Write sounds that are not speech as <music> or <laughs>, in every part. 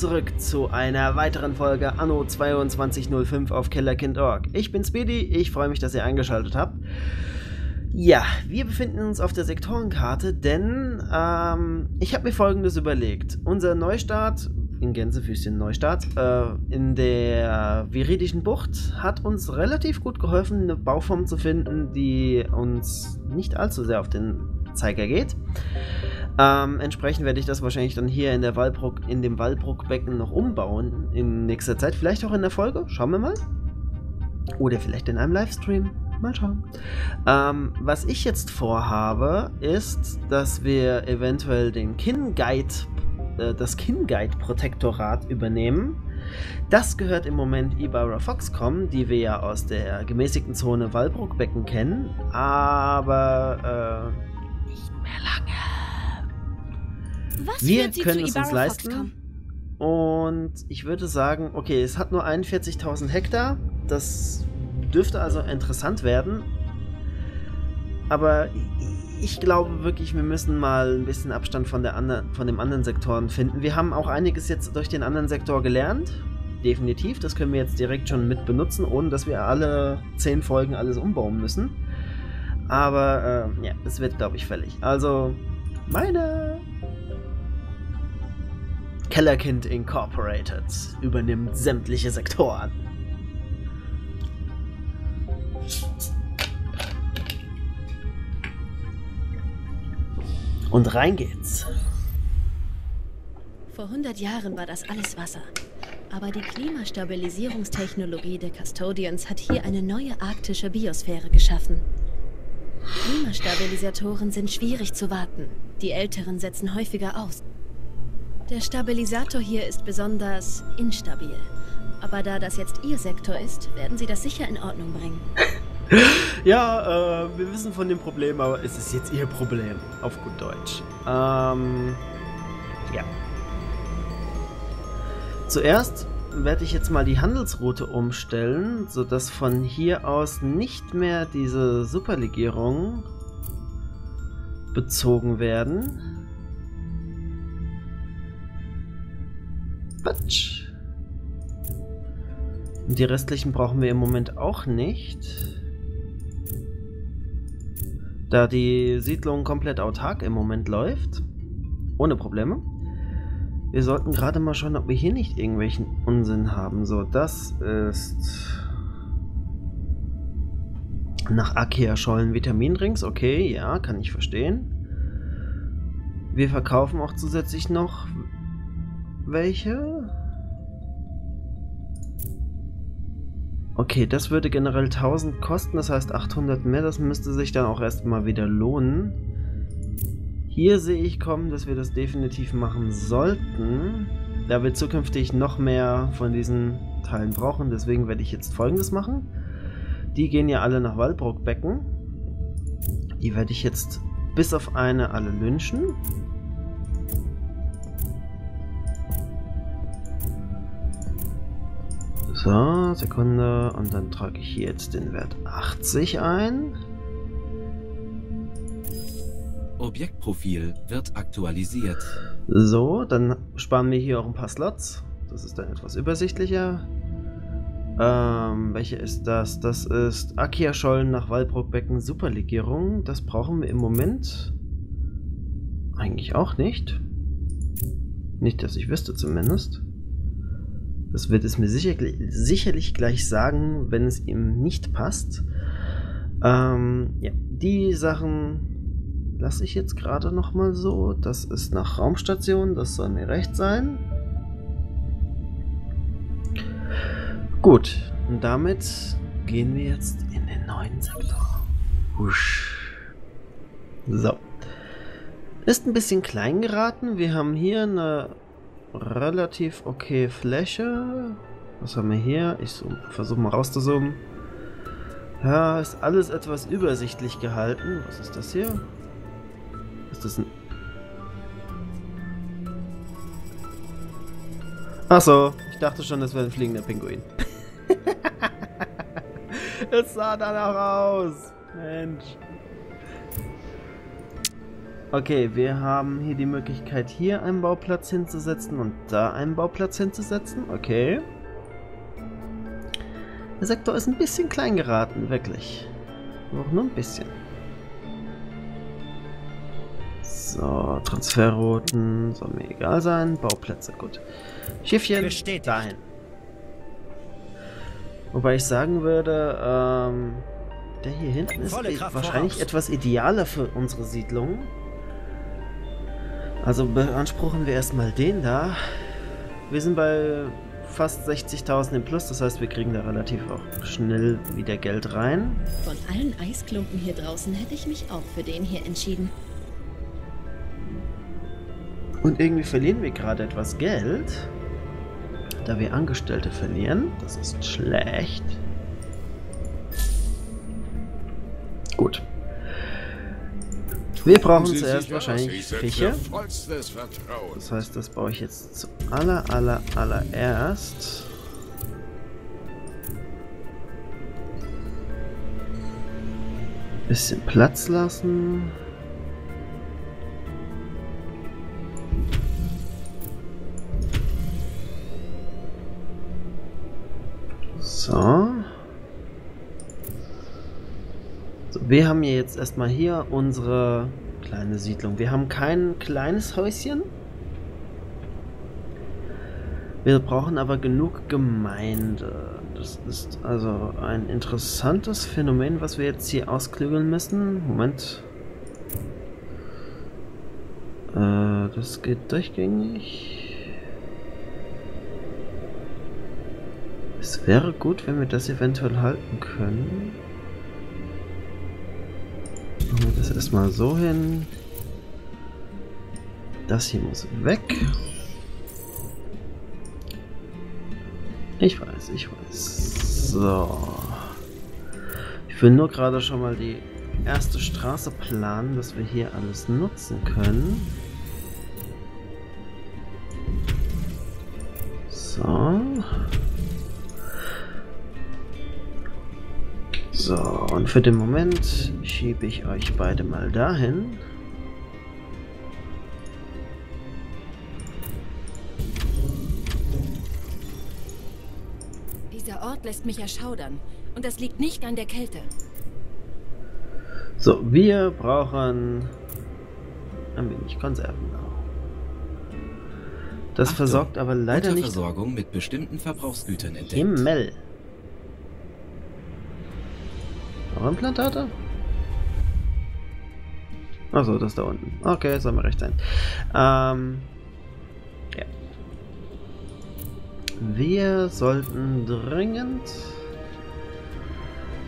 zurück zu einer weiteren Folge Anno 2205 auf Kellerkind.org. Ich bin Speedy, ich freue mich, dass ihr eingeschaltet habt. Ja, wir befinden uns auf der Sektorenkarte, denn ähm, ich habe mir folgendes überlegt. Unser Neustart, in Gänsefüßchen Neustart, äh, in der Viridischen Bucht hat uns relativ gut geholfen, eine Bauform zu finden, die uns nicht allzu sehr auf den Zeiger geht. Ähm, entsprechend werde ich das wahrscheinlich dann hier in, der Wallbruck, in dem Wallbruckbecken noch umbauen in nächster Zeit. Vielleicht auch in der Folge. Schauen wir mal. Oder vielleicht in einem Livestream. Mal schauen. Ähm, was ich jetzt vorhabe, ist, dass wir eventuell den Kin Guide, äh, das Kin Guide Protektorat übernehmen. Das gehört im Moment Ibarra Foxcom, die wir ja aus der gemäßigten Zone Wallbruckbecken kennen, aber äh, nicht mehr lange. Was Wir können es uns leisten. Und ich würde sagen, okay, es hat nur 41.000 Hektar. Das dürfte also interessant werden. Aber ich glaube wirklich, wir müssen mal ein bisschen Abstand von, der anderen, von dem anderen Sektoren finden. Wir haben auch einiges jetzt durch den anderen Sektor gelernt. Definitiv. Das können wir jetzt direkt schon mit benutzen, ohne dass wir alle 10 Folgen alles umbauen müssen. Aber äh, ja, es wird, glaube ich, fällig. Also, meine Kellerkind Incorporated übernimmt sämtliche Sektoren. Und rein geht's. Vor 100 Jahren war das alles Wasser. Aber die Klimastabilisierungstechnologie der Custodians hat hier eine neue arktische Biosphäre geschaffen. Klimastabilisatoren sind schwierig zu warten. Die älteren setzen häufiger aus. Der Stabilisator hier ist besonders instabil. Aber da das jetzt Ihr Sektor ist, werden Sie das sicher in Ordnung bringen. <laughs> Ja, äh, wir wissen von dem Problem, aber es ist jetzt ihr Problem. Auf gut Deutsch. Ähm, ja. Zuerst werde ich jetzt mal die Handelsroute umstellen, sodass von hier aus nicht mehr diese Superlegierungen bezogen werden. Quatsch. Und die restlichen brauchen wir im Moment auch nicht. Da die Siedlung komplett autark im Moment läuft. Ohne Probleme. Wir sollten gerade mal schauen, ob wir hier nicht irgendwelchen Unsinn haben. So, das ist... Nach Akia Schollen Vitaminrings. Okay, ja, kann ich verstehen. Wir verkaufen auch zusätzlich noch welche. Okay, das würde generell 1000 kosten, das heißt 800 mehr. Das müsste sich dann auch erstmal wieder lohnen. Hier sehe ich kommen, dass wir das definitiv machen sollten, da wir zukünftig noch mehr von diesen Teilen brauchen. Deswegen werde ich jetzt folgendes machen. Die gehen ja alle nach Wallbrookbecken. Die werde ich jetzt bis auf eine alle lynchen. So, Sekunde. Und dann trage ich hier jetzt den Wert 80 ein. Objektprofil wird aktualisiert. So, dann sparen wir hier auch ein paar Slots. Das ist dann etwas übersichtlicher. Ähm, welche ist das? Das ist Akia Schollen nach Wallbrookbecken Superlegierung. Das brauchen wir im Moment eigentlich auch nicht. Nicht, dass ich wüsste zumindest. Das wird es mir sicherlich, sicherlich gleich sagen, wenn es ihm nicht passt. Ähm, ja, die Sachen lasse ich jetzt gerade noch mal so. Das ist nach Raumstation, das soll mir recht sein. Gut, und damit gehen wir jetzt in den neuen Sektor. Husch. So. Ist ein bisschen klein geraten. Wir haben hier eine relativ okay Fläche. Was haben wir hier? Ich versuche mal rauszuzoomen. Ja, ist alles etwas übersichtlich gehalten. Was ist das hier? Ist das ein... Achso, ich dachte schon, das wäre ein fliegender Pinguin. <laughs> es sah danach aus. Mensch. Okay, wir haben hier die Möglichkeit, hier einen Bauplatz hinzusetzen und da einen Bauplatz hinzusetzen. Okay. Der Sektor ist ein bisschen klein geraten, wirklich. Nur ein bisschen. So, Transferrouten soll mir egal sein. Bauplätze, gut. Schiffchen Bestätigt. dahin. Wobei ich sagen würde, ähm, der hier hinten ist Kraft wahrscheinlich voraus. etwas idealer für unsere Siedlung. Also beanspruchen wir erstmal den da. Wir sind bei fast 60.000 im Plus, das heißt, wir kriegen da relativ auch schnell wieder Geld rein. Von allen Eisklumpen hier draußen hätte ich mich auch für den hier entschieden. Und irgendwie verlieren wir gerade etwas Geld, da wir Angestellte verlieren. Das ist schlecht. Gut. Wir brauchen Sie zuerst wahrscheinlich Fische. Das heißt, das baue ich jetzt zu aller, aller, allererst. Bisschen Platz lassen. Wir haben jetzt erstmal hier unsere kleine Siedlung. Wir haben kein kleines Häuschen. Wir brauchen aber genug Gemeinde. Das ist also ein interessantes Phänomen, was wir jetzt hier ausklügeln müssen. Moment. Äh, das geht durchgängig. Es wäre gut, wenn wir das eventuell halten können. Das erstmal so hin. Das hier muss weg. Ich weiß, ich weiß. So. Ich will nur gerade schon mal die erste Straße planen, dass wir hier alles nutzen können. So. So, und für den Moment schiebe ich euch beide mal dahin. Dieser Ort lässt mich erschaudern. Und das liegt nicht an der Kälte. So, wir brauchen ein wenig Konserven. Das Achtung, versorgt aber leider nicht Unterversorgung mit bestimmten Verbrauchsgütern entdeckt. Himmel. Noch Implantate? Achso, das da unten. Okay, soll mir recht sein. Ähm, ja. Wir sollten dringend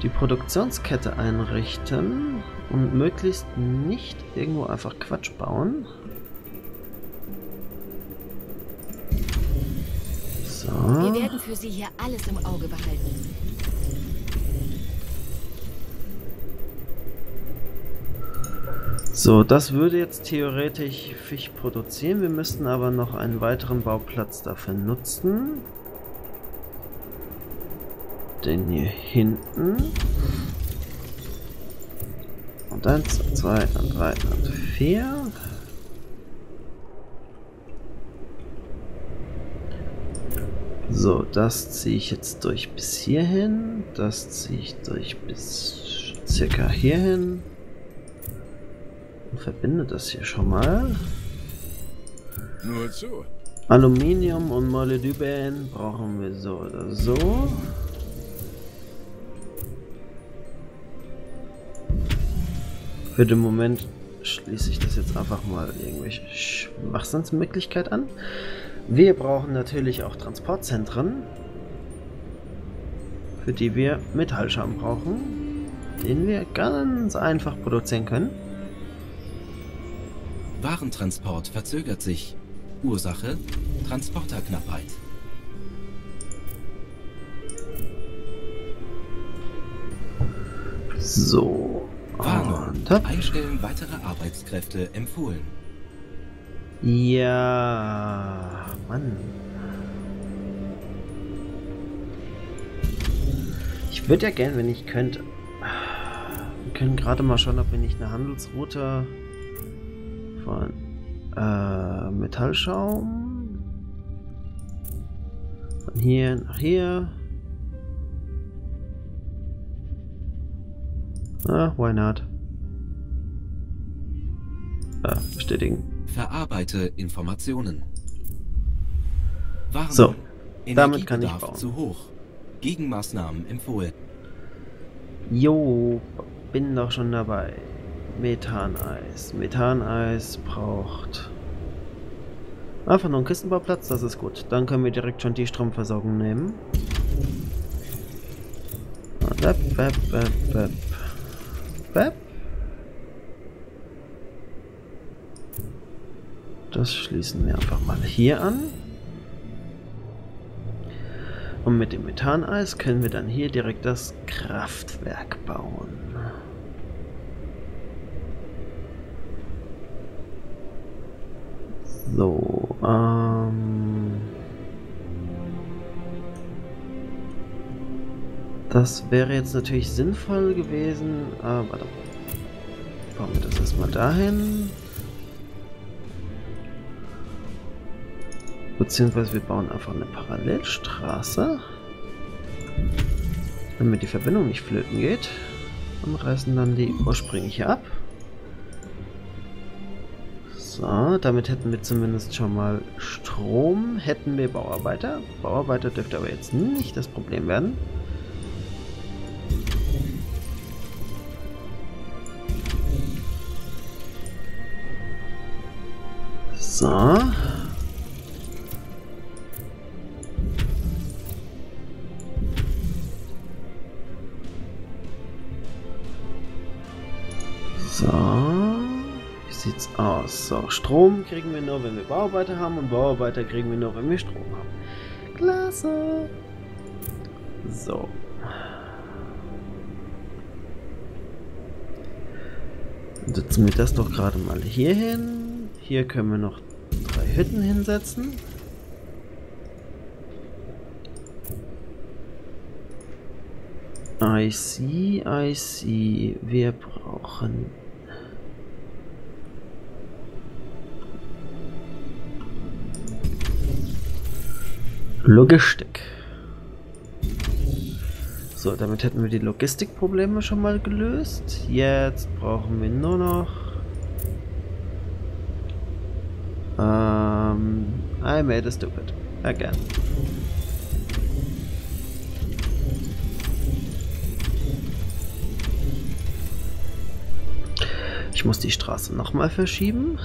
die Produktionskette einrichten und möglichst nicht irgendwo einfach Quatsch bauen. So. Wir werden für Sie hier alles im Auge behalten. So, das würde jetzt theoretisch Fisch produzieren. Wir müssten aber noch einen weiteren Bauplatz dafür nutzen. Den hier hinten. Und eins, und zwei, und drei, und vier. So, das ziehe ich jetzt durch bis hierhin. Das ziehe ich durch bis circa hierhin. Verbinde das hier schon mal. Nur zu. Aluminium und Molybden brauchen wir so oder so. Für den Moment schließe ich das jetzt einfach mal irgendwelche Schwachsinnsmöglichkeit an. Wir brauchen natürlich auch Transportzentren, für die wir Metallscham brauchen, den wir ganz einfach produzieren können. Warentransport verzögert sich. Ursache Transporterknappheit. So. Warnung. Einstellen weitere Arbeitskräfte empfohlen. Ja, Mann. Ich würde ja gern, wenn ich könnte. Wir können gerade mal schauen, ob wir nicht eine Handelsroute Von äh, Metallschaum. Von hier nach hier. Ah, why not? Ah, bestätigen. Verarbeite Informationen. Warnung. So, damit kann ich bauen. zu hoch. Gegenmaßnahmen empfohlen. Jo, bin doch schon dabei. Methaneis. Methaneis braucht einfach nur einen Kistenbauplatz, das ist gut. Dann können wir direkt schon die Stromversorgung nehmen. Web, web, web, web. Web. Das schließen wir einfach mal hier an. Und mit dem Methaneis können wir dann hier direkt das Kraftwerk bauen. So, ähm... Das wäre jetzt natürlich sinnvoll gewesen, aber warte. Bauen wir das erstmal dahin. Beziehungsweise wir bauen einfach eine Parallelstraße. Damit die Verbindung nicht flöten geht. Und reißen dann die ursprüngliche ab. So, damit hätten wir zumindest schon mal Strom. Hätten wir Bauarbeiter. Bauarbeiter dürfte aber jetzt nicht das Problem werden. So. So, Strom kriegen wir nur, wenn wir Bauarbeiter haben und Bauarbeiter kriegen wir nur, wenn wir Strom haben. Klasse. So. Dann Setzen wir das doch gerade mal hier hin. Hier können wir noch drei Hütten hinsetzen. I see, I see. Wir brauchen Logistik. So, damit hätten wir die Logistikprobleme schon mal gelöst. Jetzt brauchen wir nur noch. Ähm, I made it stupid. Again. Ich muss die Straße nochmal verschieben.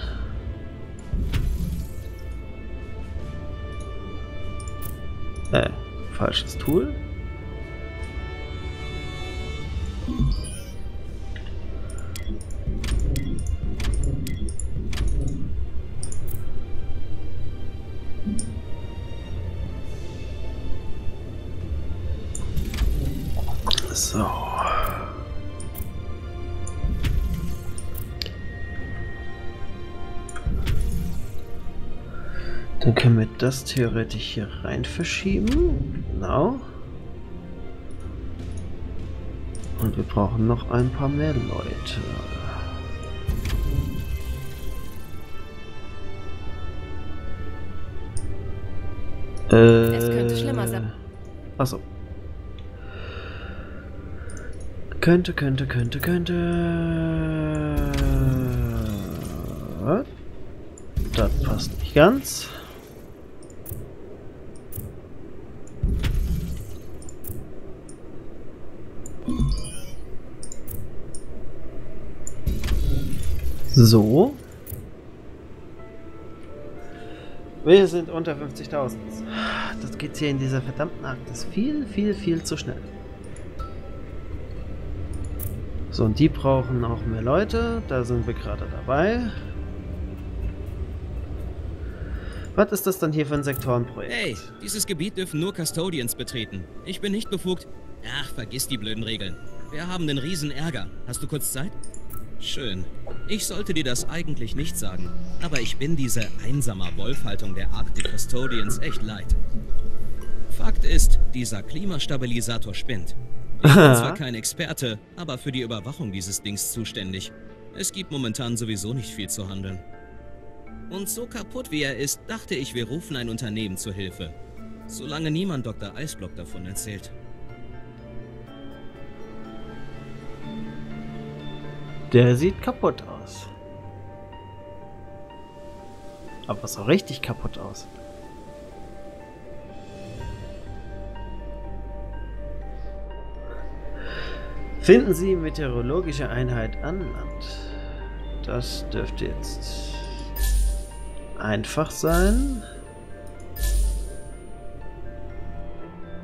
Äh, falsches Tool. Dann können wir das theoretisch hier rein verschieben. Genau. Und wir brauchen noch ein paar mehr Leute. Äh, Es könnte schlimmer sein. Achso. Könnte, könnte, könnte, könnte. Das passt nicht ganz. So. Wir sind unter 50.000. Das geht hier in dieser verdammten Arktis viel, viel, viel zu schnell. So, und die brauchen auch mehr Leute. Da sind wir gerade dabei. Was ist das dann hier für ein Sektorenprojekt? Hey, dieses Gebiet dürfen nur Custodians betreten. Ich bin nicht befugt. Ach, vergiss die blöden Regeln. Wir haben den riesen Ärger. Hast du kurz Zeit? Schön. Ich sollte dir das eigentlich nicht sagen, aber ich bin diese einsamer Wolfhaltung der Arctic Custodians echt leid. Fakt ist, dieser Klimastabilisator spinnt. Ich bin zwar <laughs> kein Experte, aber für die Überwachung dieses Dings zuständig. Es gibt momentan sowieso nicht viel zu handeln. Und so kaputt wie er ist, dachte ich, wir rufen ein Unternehmen zur Hilfe. Solange niemand Dr. Eisblock davon erzählt. Der sieht kaputt aus. Aber so richtig kaputt aus. Finden Sie meteorologische Einheit an Land. Das dürfte jetzt einfach sein.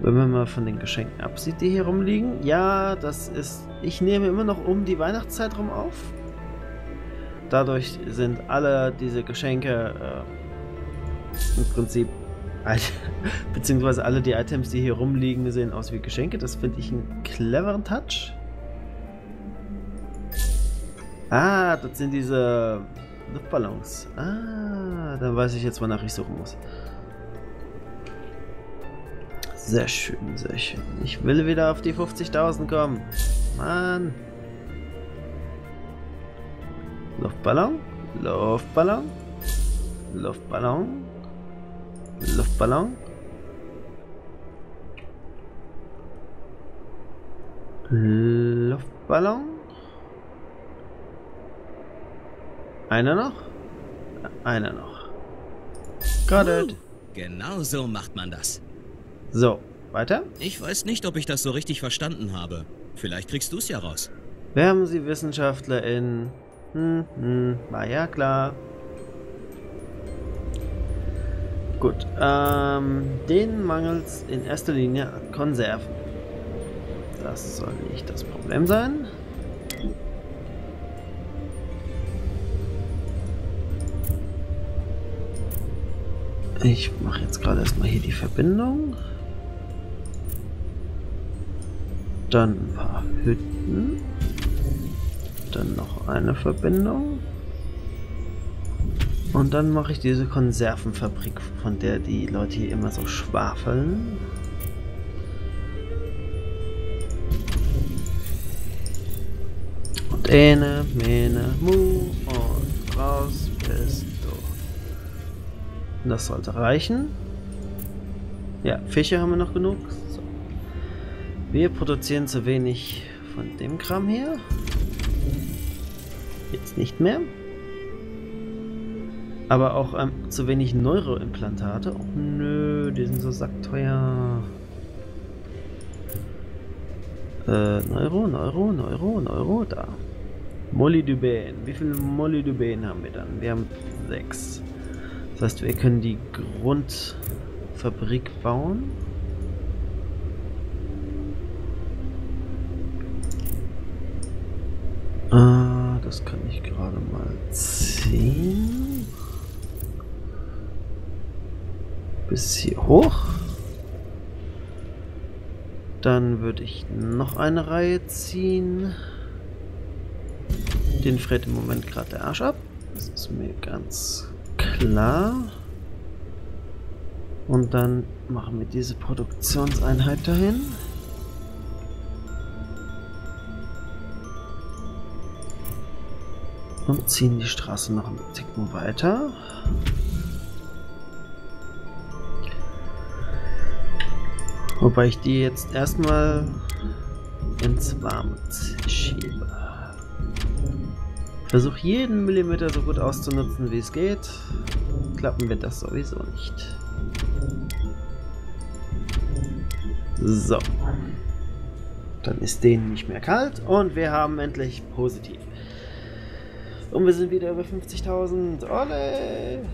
Wenn man mal von den Geschenken absieht, die hier rumliegen. Ja, das ist... Ich nehme immer noch um die Weihnachtszeit rum auf. Dadurch sind alle diese Geschenke äh, im Prinzip... <laughs> Beziehungsweise alle die Items, die hier rumliegen, sehen aus wie Geschenke. Das finde ich einen cleveren Touch. Ah, das sind diese Luftballons. Ah, dann weiß ich jetzt, wonach ich suchen muss. Sehr schön, sehr schön. Ich will wieder auf die 50.000 kommen. Mann. Luftballon, Luftballon, Luftballon, Luftballon. Luftballon. Einer noch? Einer noch. Got it. Genau so macht man das. So, weiter. Ich weiß nicht, ob ich das so richtig verstanden habe. Vielleicht kriegst du es ja raus. Wärmen Sie WissenschaftlerInnen. Hm, hm, war ja klar. Gut, ähm, denen mangelt es in erster Linie an Konserven. Das soll nicht das Problem sein. Ich mache jetzt gerade erstmal hier die Verbindung. Dann ein paar Hütten. Dann noch eine Verbindung. Und dann mache ich diese Konservenfabrik, von der die Leute hier immer so schwafeln. Und eine, mene, mu und raus bist du. Das sollte reichen. Ja, Fische haben wir noch genug. Wir produzieren zu wenig von dem Kram hier. Jetzt nicht mehr. Aber auch ähm, zu wenig Neuroimplantate. Oh nö, die sind so sackteuer. Äh, Neuro, Neuro, Neuro, Neuro, da. Molybden. Wie viele Molybden haben wir dann? Wir haben sechs. Das heißt, wir können die Grundfabrik bauen. Ah, das kann ich gerade mal ziehen. Bis hier hoch. Dann würde ich noch eine Reihe ziehen. Den friert im Moment gerade der Arsch ab. Das ist mir ganz klar. Und dann machen wir diese Produktionseinheit dahin. Und ziehen die Straße noch ein Ticken weiter. Wobei ich die jetzt erstmal ins Warme schiebe. Versuche jeden Millimeter so gut auszunutzen, wie es geht. Klappen wird das sowieso nicht. So. Dann ist denen nicht mehr kalt und wir haben endlich positiv. Und wir sind wieder über 50.000. Olle!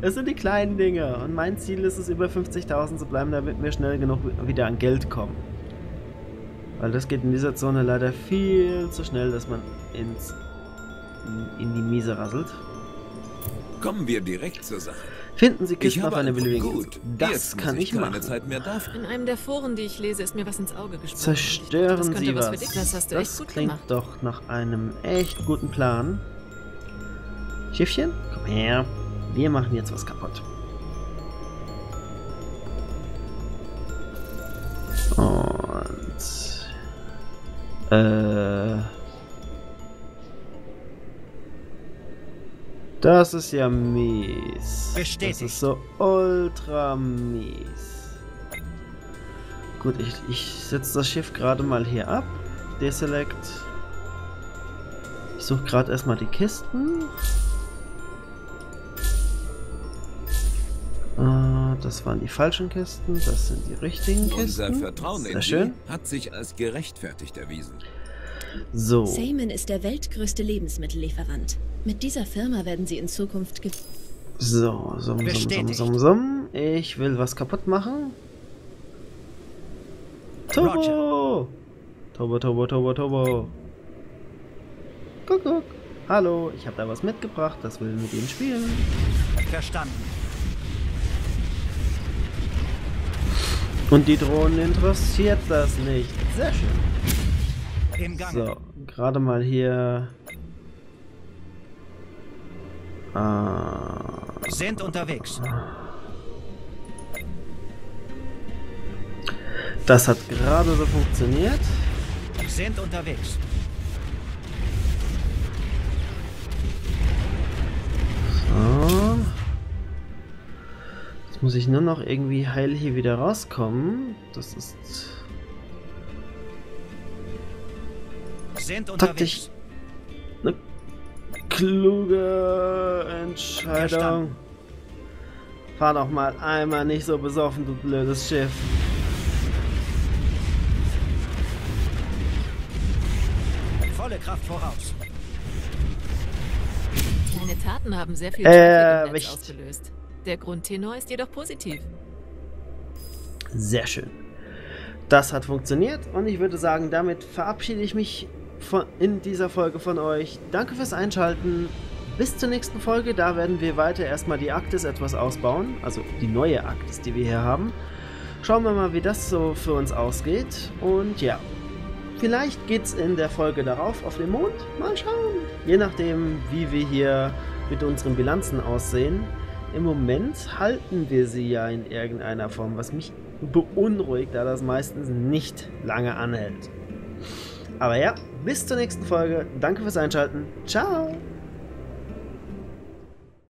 Das sind die kleinen Dinge. Und mein Ziel ist es, über 50.000 zu bleiben, damit wir schnell genug wieder an Geld kommen. Weil das geht in dieser Zone leider viel zu schnell, dass man ins, in die Miese rasselt. Kommen wir direkt zur Sache. Finden Sie Kisten auf habe eine ein beliebige Gut. Insel. Das kann ich keine machen. Zeit mehr dafür. In einem der Foren, die ich lese, ist mir was ins Auge gesprungen. Zerstören das könnte Sie was was. Das hast du echt gut klingt gemacht. doch nach einem echt guten Plan. Schiffchen, komm her. Wir machen jetzt was kaputt. Und... Äh... Das ist ja mies. Bestätigt. Das ist so ultra mies. Gut, ich, ich setze das Schiff gerade mal hier ab. Deselect. Ich suche gerade erstmal die Kisten. Äh, das waren die falschen Kisten, das sind die richtigen Unser Kisten. Vertrauen Sehr in schön. Hat sich als gerechtfertigt erwiesen. So, Sayman ist der weltgrößte Lebensmittellieferant. Mit dieser Firma werden sie in Zukunft ge so, summ, Bestätigt. summ, summ. Ich will was kaputt machen. Turbo! Turbo, Turbo, Turbo, Turbo. Guck, guck. Hallo, ich habe da was mitgebracht, das will mit Ihnen spielen. Verstanden. Und die Drohnen interessiert das nicht. Sehr schön. Im Gange. So, gerade mal hier. Ah, Sind unterwegs. das hat gerade so funktioniert. Sind unterwegs. So. Jetzt muss ich nur noch irgendwie heil hier wieder rauskommen. Das ist taktisch eine kluge Entscheidung. Verstanden. Fahr doch mal einmal nicht so besoffen, du blödes Schiff. Volle Kraft voraus. Deine Taten haben sehr viel Äh, Traffic Wicht. ausgelöst. Der Grundtenor ist jedoch positiv. Sehr schön. Das hat funktioniert und ich würde sagen, damit verabschiede ich mich in dieser Folge von euch. Danke fürs Einschalten. Bis zur nächsten Folge. Da werden wir weiter erstmal die Arktis etwas ausbauen. Also die neue Arktis, die wir hier haben. Schauen wir mal, wie das so für uns ausgeht. Und ja, vielleicht geht's in der Folge darauf auf den Mond. Mal schauen. Je nachdem, wie wir hier mit unseren Bilanzen aussehen. Im Moment halten wir sie ja in irgendeiner Form, was mich beunruhigt, da das meistens nicht lange anhält. Aber ja, bis zur nächsten Folge. Danke fürs Einschalten. Ciao.